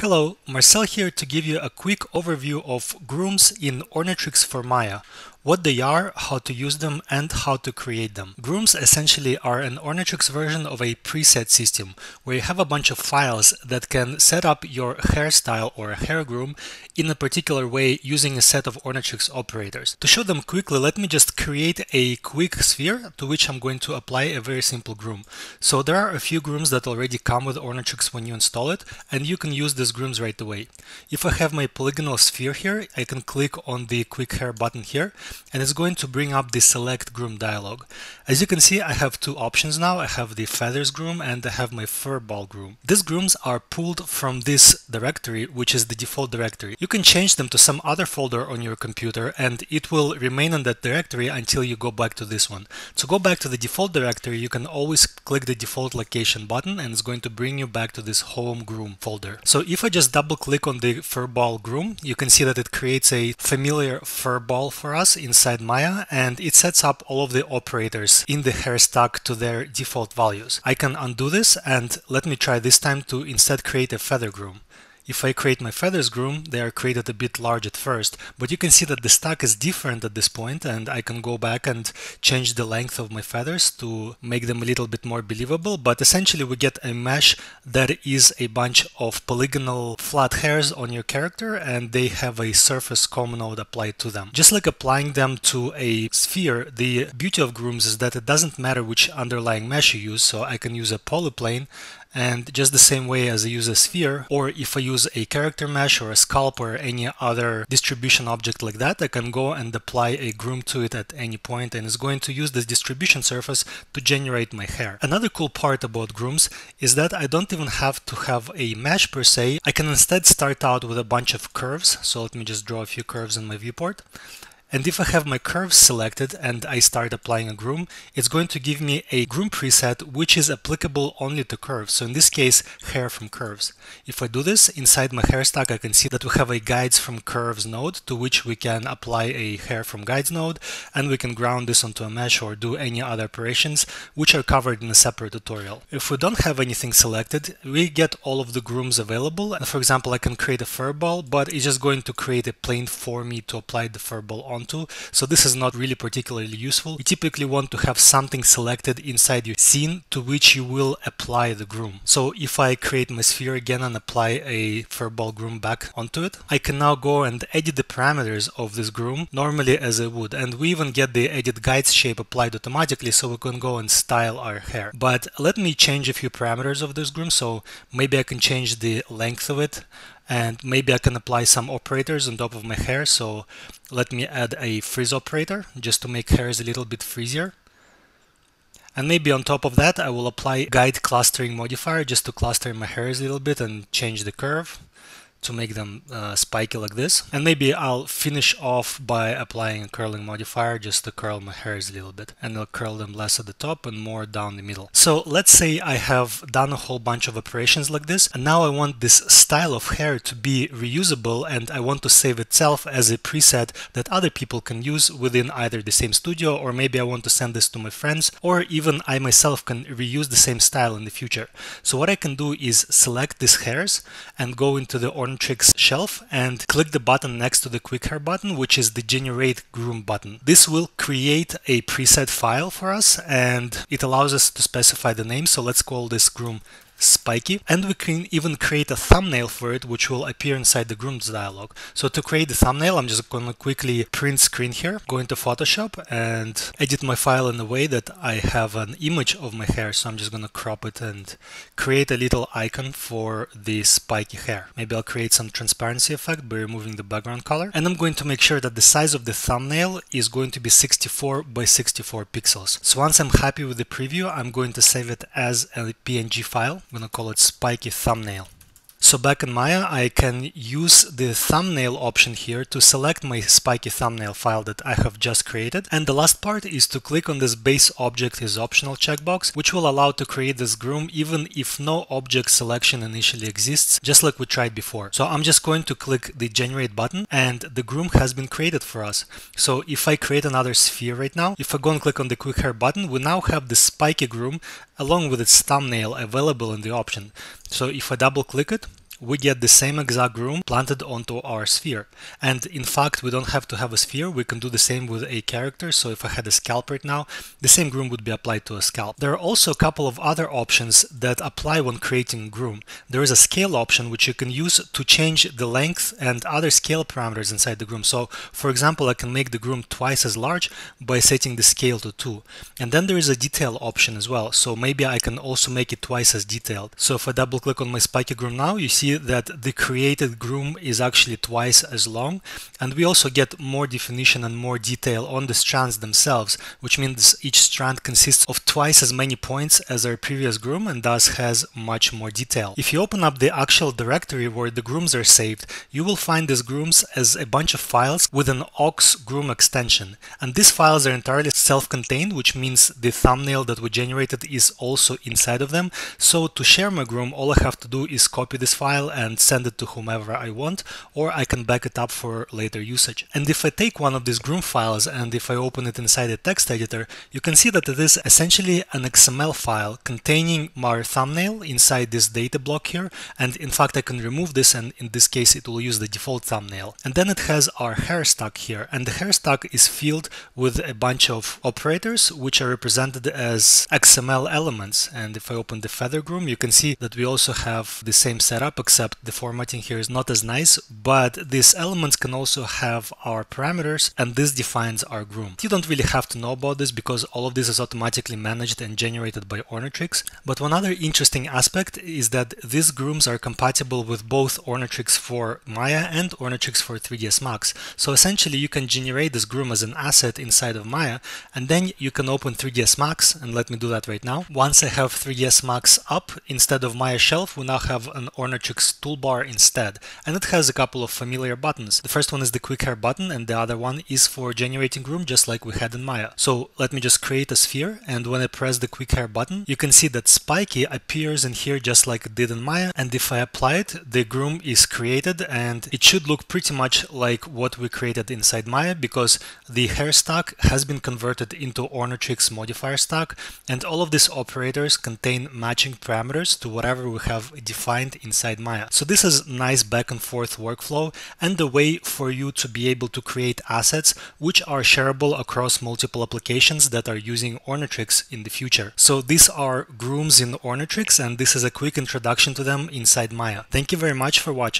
Hello, Marcel here to give you a quick overview of grooms in Ornatrix for Maya what they are, how to use them, and how to create them. Grooms essentially are an Ornatrix version of a preset system, where you have a bunch of files that can set up your hairstyle or hair groom in a particular way using a set of Ornatrix operators. To show them quickly, let me just create a quick sphere to which I'm going to apply a very simple groom. So there are a few grooms that already come with Ornatrix when you install it, and you can use these grooms right away. If I have my polygonal sphere here, I can click on the quick hair button here, and it's going to bring up the select groom dialog. As you can see, I have two options now. I have the feathers groom and I have my fur ball groom. These grooms are pulled from this directory, which is the default directory. You can change them to some other folder on your computer and it will remain in that directory until you go back to this one. To go back to the default directory, you can always click the default location button and it's going to bring you back to this home groom folder. So if I just double click on the fur ball groom, you can see that it creates a familiar fur ball for us inside Maya and it sets up all of the operators in the hair stack to their default values. I can undo this and let me try this time to instead create a feather groom. If I create my feathers groom, they are created a bit large at first, but you can see that the stack is different at this point and I can go back and change the length of my feathers to make them a little bit more believable, but essentially we get a mesh that is a bunch of polygonal flat hairs on your character and they have a surface comb node applied to them. Just like applying them to a sphere, the beauty of grooms is that it doesn't matter which underlying mesh you use, so I can use a polyplane and just the same way as I use a sphere, or if I use a character mesh or a sculpt or any other distribution object like that, I can go and apply a groom to it at any point and it's going to use this distribution surface to generate my hair. Another cool part about grooms is that I don't even have to have a mesh per se. I can instead start out with a bunch of curves. So let me just draw a few curves in my viewport. And if I have my curves selected and I start applying a groom, it's going to give me a groom preset which is applicable only to curves. So in this case, hair from curves. If I do this inside my hair stack, I can see that we have a guides from curves node to which we can apply a hair from guides node and we can ground this onto a mesh or do any other operations which are covered in a separate tutorial. If we don't have anything selected, we get all of the grooms available. And for example, I can create a fur ball, but it's just going to create a plane for me to apply the fur ball on onto. So this is not really particularly useful. You typically want to have something selected inside your scene to which you will apply the groom. So if I create my sphere again and apply a furball groom back onto it, I can now go and edit the parameters of this groom normally as I would. And we even get the edit guides shape applied automatically so we can go and style our hair. But let me change a few parameters of this groom. So maybe I can change the length of it and maybe I can apply some operators on top of my hair. So let me add a frizz operator just to make hairs a little bit frizzier. And maybe on top of that I will apply guide clustering modifier just to cluster my hairs a little bit and change the curve to make them uh, spiky like this. And maybe I'll finish off by applying a curling modifier just to curl my hairs a little bit. And I'll curl them less at the top and more down the middle. So let's say I have done a whole bunch of operations like this. And now I want this style of hair to be reusable and I want to save itself as a preset that other people can use within either the same studio or maybe I want to send this to my friends or even I myself can reuse the same style in the future. So what I can do is select these hairs and go into the Ornatrix shelf and click the button next to the quick hair button, which is the generate groom button. This will create a preset file for us and it allows us to specify the name. So let's call this groom spiky and we can even create a thumbnail for it which will appear inside the grooms dialog. So to create the thumbnail I'm just going to quickly print screen here, go into Photoshop and edit my file in a way that I have an image of my hair so I'm just going to crop it and create a little icon for the spiky hair. Maybe I'll create some transparency effect by removing the background color and I'm going to make sure that the size of the thumbnail is going to be 64 by 64 pixels. So once I'm happy with the preview I'm going to save it as a PNG file I'm gonna call it spiky thumbnail. So back in Maya, I can use the thumbnail option here to select my spiky thumbnail file that I have just created. And the last part is to click on this base object is optional checkbox, which will allow to create this groom even if no object selection initially exists, just like we tried before. So I'm just going to click the generate button and the groom has been created for us. So if I create another sphere right now, if I go and click on the quick hair button, we now have the spiky groom along with its thumbnail available in the option. So if I double click it, we get the same exact groom planted onto our sphere. And in fact, we don't have to have a sphere. We can do the same with a character. So if I had a scalp right now, the same groom would be applied to a scalp. There are also a couple of other options that apply when creating groom. There is a scale option which you can use to change the length and other scale parameters inside the groom. So for example, I can make the groom twice as large by setting the scale to 2. And then there is a detail option as well. So maybe I can also make it twice as detailed. So if I double click on my spiky groom now, you see that the created groom is actually twice as long. And we also get more definition and more detail on the strands themselves, which means each strand consists of twice as many points as our previous groom and thus has much more detail. If you open up the actual directory where the grooms are saved, you will find these grooms as a bunch of files with an aux groom extension. And these files are entirely self-contained, which means the thumbnail that we generated is also inside of them. So to share my groom, all I have to do is copy this file and send it to whomever I want, or I can back it up for later usage. And if I take one of these groom files and if I open it inside a text editor, you can see that it is essentially an XML file containing my thumbnail inside this data block here. And in fact, I can remove this and in this case, it will use the default thumbnail. And then it has our hair stack here. And the hair stack is filled with a bunch of operators, which are represented as XML elements. And if I open the feather groom, you can see that we also have the same setup, except the formatting here is not as nice, but these elements can also have our parameters and this defines our groom. You don't really have to know about this because all of this is automatically managed and generated by Ornatrix. But one other interesting aspect is that these grooms are compatible with both Ornatrix for Maya and Ornatrix for 3ds Max. So essentially you can generate this groom as an asset inside of Maya and then you can open 3ds Max and let me do that right now. Once I have 3ds Max up, instead of Maya shelf, we now have an Ornatrix toolbar instead. And it has a couple of familiar buttons. The first one is the quick hair button and the other one is for generating groom just like we had in Maya. So let me just create a sphere and when I press the quick hair button, you can see that spiky appears in here just like it did in Maya. And if I apply it, the groom is created and it should look pretty much like what we created inside Maya because the hair stack has been converted into Ornatrix modifier stack and all of these operators contain matching parameters to whatever we have defined inside Maya. So this is nice back and forth workflow and the way for you to be able to create assets which are shareable across multiple applications that are using Ornatrix in the future. So these are grooms in Ornatrix and this is a quick introduction to them inside Maya. Thank you very much for watching.